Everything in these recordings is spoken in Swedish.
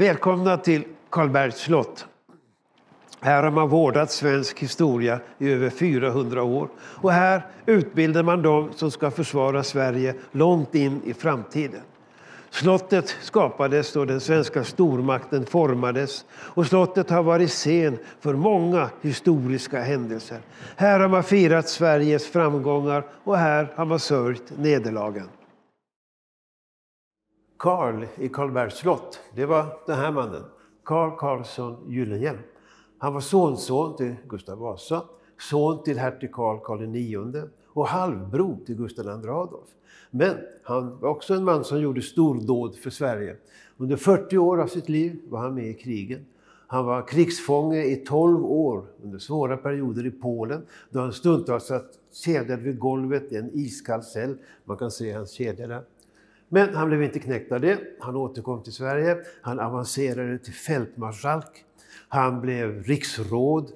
Välkomna till Karlbergs slott. Här har man vårdat svensk historia i över 400 år. Och här utbildar man dem som ska försvara Sverige långt in i framtiden. Slottet skapades då den svenska stormakten formades och slottet har varit scen för många historiska händelser. Här har man firat Sveriges framgångar och här har man sörjt nederlagen. Karl i Karlbergs slott, det var den här mannen. Karl Karlsson Gyllenhielm. Han var sonson till Gustav Vasa, son till hertig Karl Karl IX och halvbror till Gustav II Adolf. Men han var också en man som gjorde stordåd för Sverige. Under 40 år av sitt liv var han med i krigen. Han var krigsfånge i 12 år under svåra perioder i Polen då han stundtals satt kedjad vid golvet i en iskall cell. Man kan se hans kedja där. Men han blev inte knäckt av det. Han återkom till Sverige. Han avancerade till fältmarskalk. Han blev riksråd,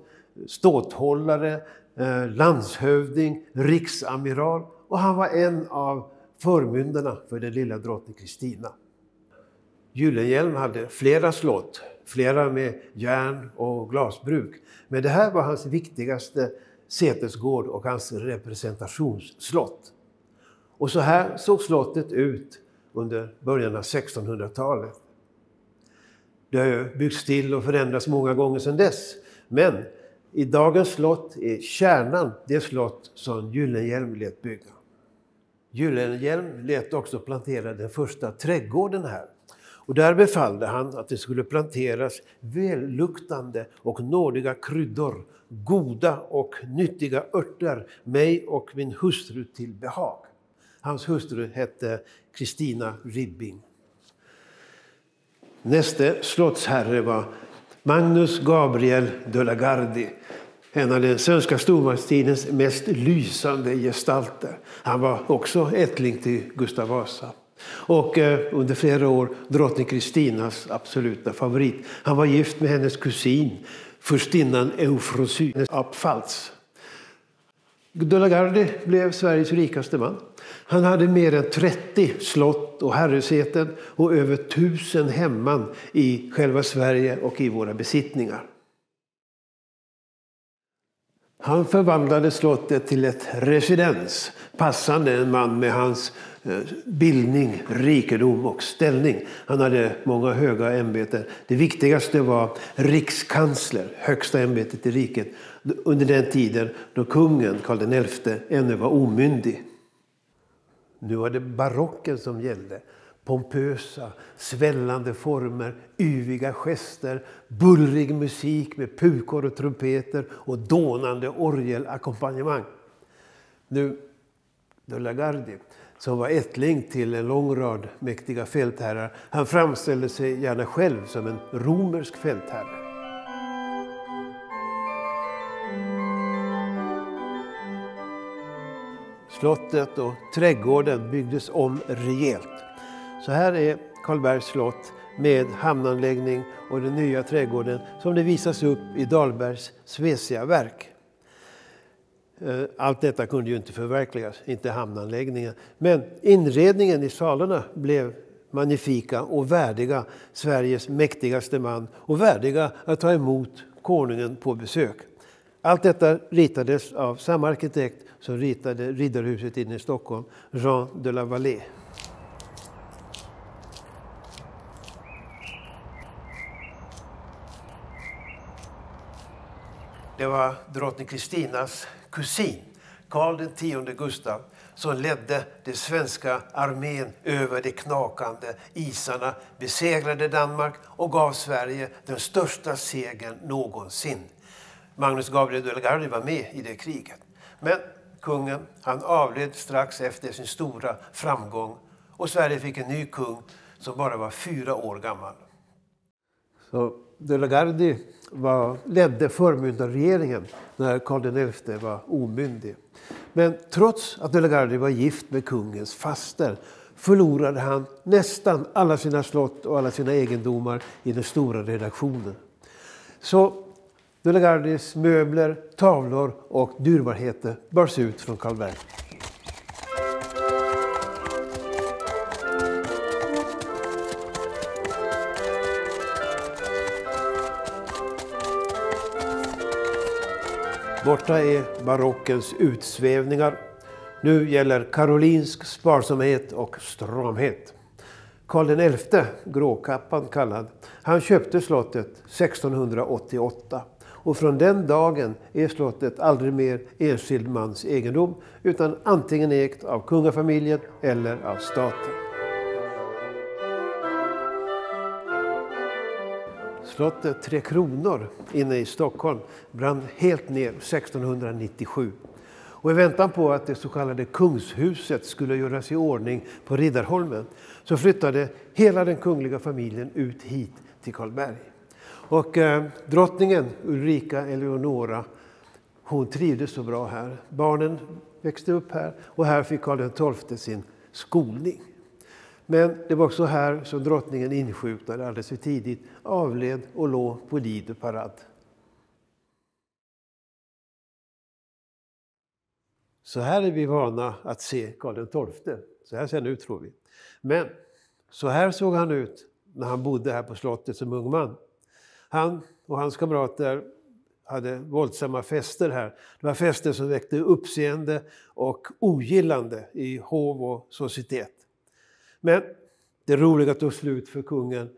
ståthållare, eh, landshövding, riksamiral och han var en av förmyndarna för den lilla drottning Kristina. Gyllenhielm hade flera slott, flera med järn och glasbruk. Men det här var hans viktigaste sätesgård och hans representationsslott. Och så här såg slottet ut under början av 1600-talet. Det har byggts till och förändrats många gånger sedan dess. Men i dagens slott är kärnan det slott som Gyllenhielm lät bygga. Gyllenhielm lät också plantera den första trädgården här. Och där befallde han att det skulle planteras välluktande och nådiga kryddor, goda och nyttiga örter, mig och min hustru till behag. Hans hustru hette Kristina Ribbing. Näste slottsherre var Magnus Gabriel de la Gardie en av den svenska stormaktstidens mest lysande gestalter. Han var också ättling till Gustav Vasa. Och eh, under flera år drottning Kristinas absoluta favorit. Han var gift med hennes kusin, furstinnan Eufrosy av Pfalz. De la Gardie blev Sveriges rikaste man. Han hade mer än 30 slott och herresäten och över tusen hemman i själva Sverige och i våra besittningar. Han förvandlade slottet till ett residens, passande en man med hans eh, bildning, rikedom och ställning. Han hade många höga ämbeten. Det viktigaste var rikskansler, högsta ämbetet i riket, under den tiden då kungen, Karl XI, ännu var omyndig. Nu var det barocken som gällde pompösa, svällande former, yviga gester, bullrig musik med pukor och trumpeter och dånande orgelackompanjemang. Nu, de la Gardie, som var ättling till en lång rad mäktiga fältherrar, han framställde sig gärna själv som en romersk fältherre. Slottet och trädgården byggdes om rejält. Så här är Karlbergs slott med hamnanläggning och den nya trädgården som det visas upp i Dahlbergs Svecia-verk. Eh, allt detta kunde ju inte förverkligas, inte hamnanläggningen. Men inredningen i salarna blev magnifika och värdiga Sveriges mäktigaste man och värdiga att ta emot konungen på besök. Allt detta ritades av samma arkitekt som ritade Riddarhuset inne i Stockholm, Jean de la Vallée. Det var drottning Kristinas kusin, Karl X Gustav, som ledde den svenska armén över de knakande isarna, besegrade Danmark och gav Sverige den största segern någonsin. Magnus Gabriel de la Gardie var med i det kriget. Men kungen han avled strax efter sin stora framgång och Sverige fick en ny kung som bara var fyra år gammal. Så de la Gardie var, ledde förmyndarregeringen när Karl XI var omyndig. Men trots att de la Gardie var gift med kungens faster förlorade han nästan alla sina slott och alla sina egendomar i den stora redaktionen. Så Delegardes möbler, tavlor och dyrbarheter bars ut från Karlberg. Borta är barockens utsvävningar. Nu gäller karolinsk sparsamhet och stramhet. Karl XI, Gråkappan kallad, han köpte slottet 1688. Och från den dagen är slottet aldrig mer enskild mans egendom utan antingen ägt av kungafamiljen eller av staten. Slottet Tre Kronor inne i Stockholm brann helt ner 1697. Och i väntan på att det så kallade kungshuset skulle göras i ordning på Riddarholmen så flyttade hela den kungliga familjen ut hit till Karlberg. Och eh, drottningen Ulrika Eleonora hon trivdes så bra här. Barnen växte upp här och här fick Karl XII sin skolning. Men det var också här som drottningen insjuknade alldeles för tidigt, avled och låg på Lider parad. Så här är vi vana att se Karl XII. Så här ser han ut tror vi. Men så här såg han ut när han bodde här på slottet som ung man. Han och hans kamrater hade våldsamma fester här. Det var fester som väckte uppseende och ogillande i hov och societet. Men det roliga tog slut för kungen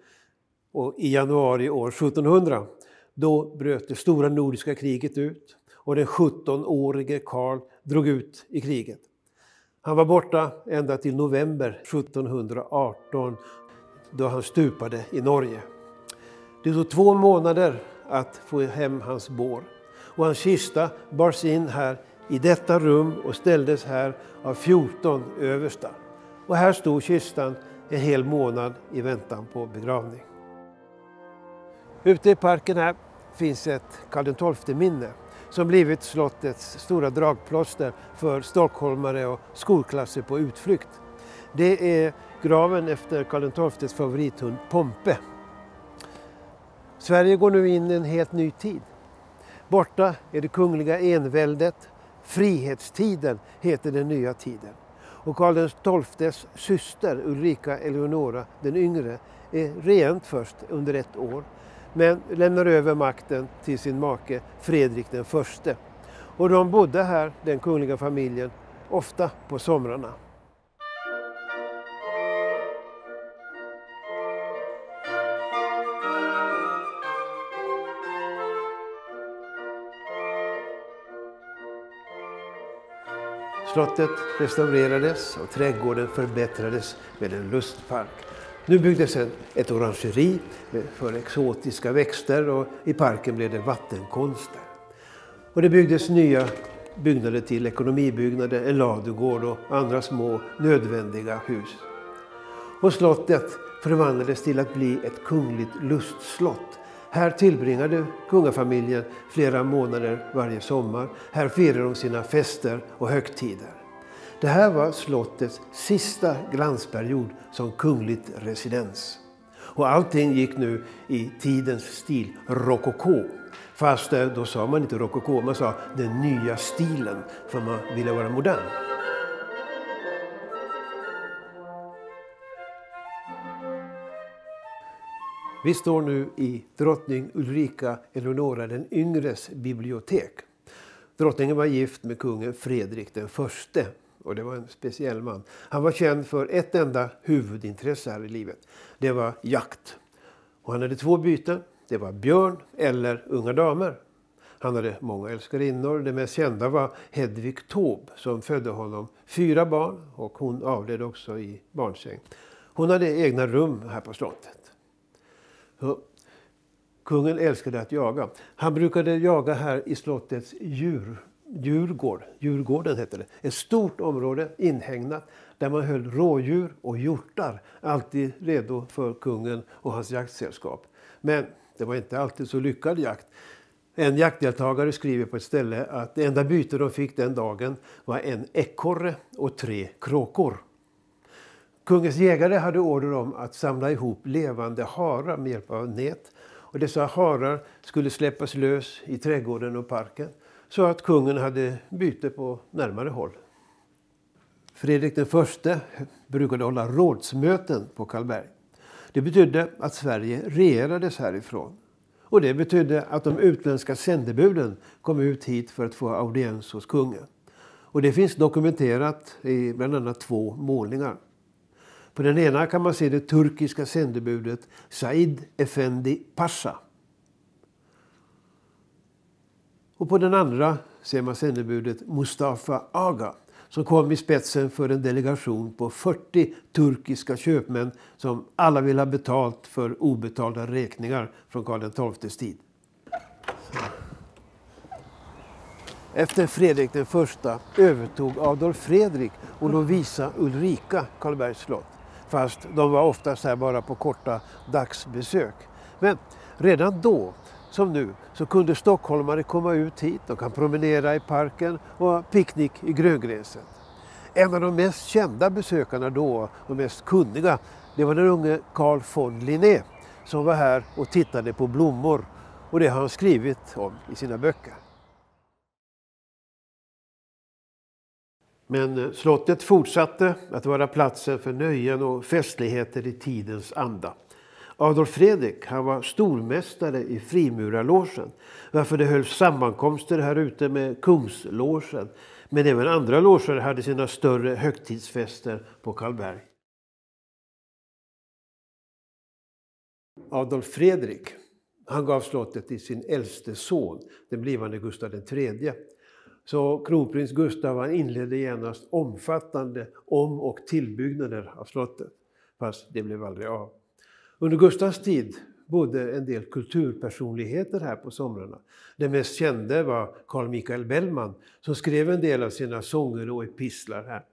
och i januari år 1700. Då bröt det stora nordiska kriget ut och den 17-årige Karl drog ut i kriget. Han var borta ända till november 1718 då han stupade i Norge. Det tog två månader att få hem hans bår. Och hans kista bars in här i detta rum och ställdes här av 14 överstar. Och här stod kistan en hel månad i väntan på begravning. Ute i parken här finns ett Karl XII-minne som blivit slottets stora dragplåster för stockholmare och skolklasser på utflykt. Det är graven efter Karl XIIs favorithund Pompe. Sverige går nu in i en helt ny tid. Borta är det kungliga enväldet. Frihetstiden heter den nya tiden. Och Karl XIIs syster Ulrika Eleonora den yngre är regent först under ett år men lämnar över makten till sin make Fredrik den förste. Och de bodde här, den kungliga familjen, ofta på somrarna. Slottet restaurerades och trädgården förbättrades med en lustpark. Nu byggdes ett orangeri för exotiska växter och i parken blev det vattenkonster. Och det byggdes nya byggnader till, ekonomibyggnader, en ladugård och andra små nödvändiga hus. Och slottet förvandlades till att bli ett kungligt lustslott. Här tillbringade kungafamiljen flera månader varje sommar. Här firade de sina fester och högtider. Det här var slottets sista glansperiod som kungligt residens. Och allting gick nu i tidens stil, rokoko. Fast eh, då sa man inte rokoko, man sa den nya stilen, för man ville vara modern. Vi står nu i drottning Ulrika Eleonora den yngres bibliotek. Drottningen var gift med kungen Fredrik den förste och det var en speciell man. Han var känd för ett enda huvudintresse här i livet. Det var jakt. Och han hade två byten. Det var björn eller unga damer. Han hade många älskarinnor. Det mest kända var Hedvig Taube som födde honom fyra barn och hon avled också i barnsäng. Hon hade egna rum här på slottet. Kungen älskade att jaga. Han brukade jaga här i slottets djur Djurgård, Djurgården hette det. Ett stort område inhägnat där man höll rådjur och hjortar alltid redo för kungen och hans jaktsällskap. Men det var inte alltid så lyckad jakt. En jaktdeltagare skriver på ett ställe att det enda byte de fick den dagen var en ekorre och tre kråkor. Kungens jägare hade order om att samla ihop levande harar med hjälp av nät. Och dessa harar skulle släppas lös i trädgården och parken så att kungen hade byte på närmare håll. Fredrik den förste brukade hålla rådsmöten på Karlberg. Det betydde att Sverige regerades härifrån. Och det betydde att de utländska sändebuden kom ut hit för att få audiens hos kungen. Och det finns dokumenterat i bland annat två målningar. På den ena kan man se det turkiska sändebudet Said Efendi Pasha. Och på den andra ser man sändebudet Mustafa Aga som kom i spetsen för en delegation på 40 turkiska köpmän som alla vill ha betalt för obetalda räkningar från Karl XIIs tid. Efter Fredrik den första övertog Adolf Fredrik och Lovisa Ulrika Karlbergs slott. Fast de var oftast här bara på korta dagsbesök. Men redan då, som nu, så kunde stockholmare komma ut hit. De kan promenera i parken och ha picknick i gröngräset. En av de mest kända besökarna då, och mest kunniga, det var den unge Carl von Linné som var här och tittade på blommor. Och det har han skrivit om i sina böcker. Men eh, slottet fortsatte att vara platsen för nöjen och festligheter i tidens anda. Adolf Fredrik han var stormästare i frimurarlogen varför det hölls sammankomster här ute med Kungslogen. Men även andra loger hade sina större högtidsfester på Karlberg. Adolf Fredrik han gav slottet till sin äldste son, den blivande Gustav III. Så kronprins Gustav inledde genast omfattande om och tillbyggnader av slottet. Fast det blev aldrig av. Under Gustavs tid bodde en del kulturpersonligheter här på somrarna. Den mest kände var Carl Michael Bellman som skrev en del av sina sånger och epistlar här.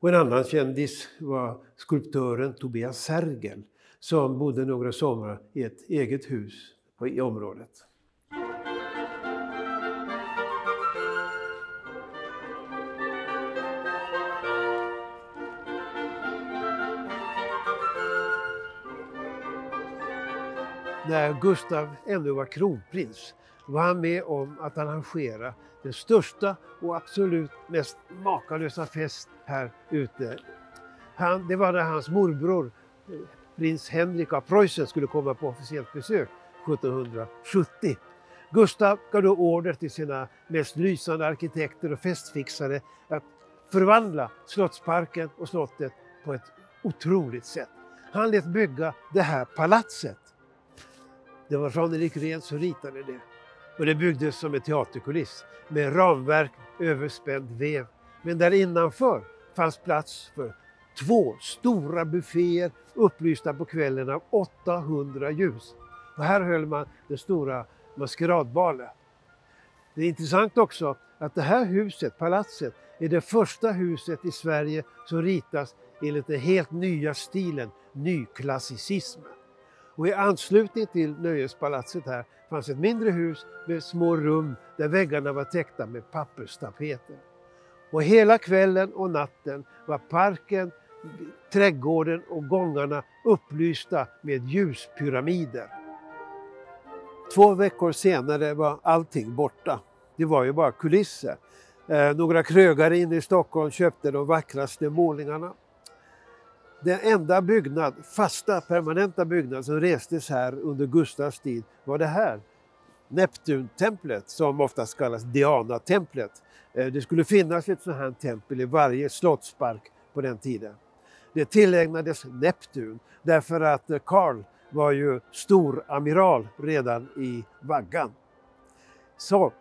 Och en annan kändis var skulptören Tobias Sergel som bodde några somrar i ett eget hus i området. När Gustav ännu var kronprins var han med om att arrangera den största och absolut mest makalösa fest här ute. Han, det var när hans morbror eh, prins Henrik av Preussen skulle komma på officiellt besök 1770. Gustav gav då order till sina mest lysande arkitekter och festfixare att förvandla slottsparken och slottet på ett otroligt sätt. Han lät bygga det här palatset det var Jean-Erik Rehn som ritade det. Och det byggdes som en teaterkuliss med ramverk, överspänd vev. Men där innanför fanns plats för två stora bufféer upplysta på kvällen av 800 ljus. Och här höll man det stora maskeradbalet. Det är intressant också att det här huset, palatset, är det första huset i Sverige som ritas enligt den helt nya stilen nyklassicismen. Och i anslutning till nöjespalatset här fanns ett mindre hus med små rum där väggarna var täckta med papperstapeter. Och hela kvällen och natten var parken, trädgården och gångarna upplysta med ljuspyramider. Två veckor senare var allting borta. Det var ju bara kulisser. Eh, några krögare inne i Stockholm köpte de vackraste målningarna. Den enda byggnad, fasta permanenta byggnad som restes här under Gustavs tid var det här. Neptuntemplet som oftast kallas Diana-templet. Eh, det skulle finnas ett sådant här tempel i varje slottspark på den tiden. Det tillägnades Neptun därför att eh, Karl var ju storamiral redan i vaggan. Så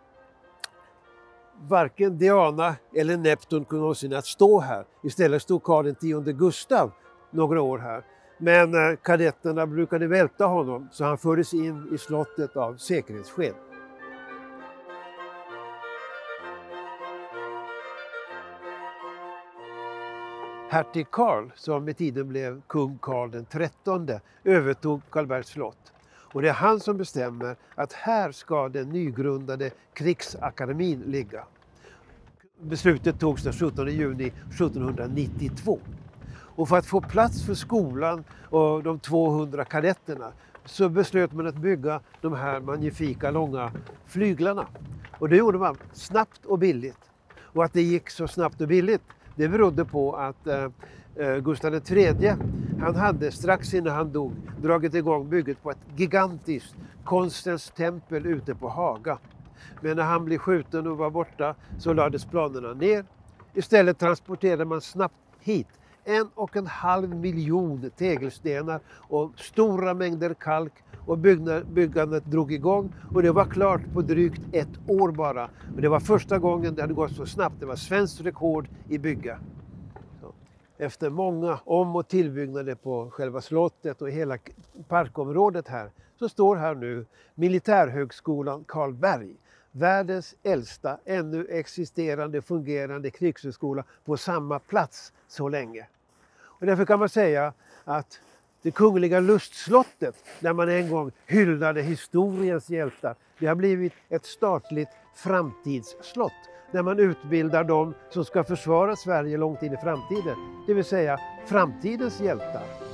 varken Diana eller Neptun kunde någonsin att stå här. Istället stod Karl X Gustav några år här. Men eh, kadetterna brukade välta honom så han fördes in i slottet av säkerhetsskäl. Hertig Karl, som med tiden blev kung Karl XIII, övertog Karlbergs slott. Och det är han som bestämmer att här ska den nygrundade krigsakademin ligga. Beslutet togs den 17 juni 1792. Och för att få plats för skolan och de 200 kadetterna så beslöt man att bygga de här magnifika långa flyglarna. Och det gjorde man snabbt och billigt. Och att det gick så snabbt och billigt det berodde på att eh, eh Gustav III han hade strax innan han dog dragit igång bygget på ett gigantiskt konstens tempel ute på Haga. Men när han blev skjuten och var borta så lades planerna ner. Istället transporterade man snabbt hit en och en halv miljon tegelstenar och stora mängder kalk och byggandet drog igång och det var klart på drygt ett år bara. Men det var första gången det hade gått så snabbt. Det var svenskt rekord i bygga. Efter många om och tillbyggnader på själva slottet och hela parkområdet här så står här nu Militärhögskolan Karlberg. Världens äldsta ännu existerande fungerande krigshögskola på samma plats så länge. Och därför kan man säga att det kungliga lustslottet, där man en gång hyllade historiens hjältar, det har blivit ett statligt framtidsslott där man utbildar dem som ska försvara Sverige långt in i framtiden. Det vill säga framtidens hjältar.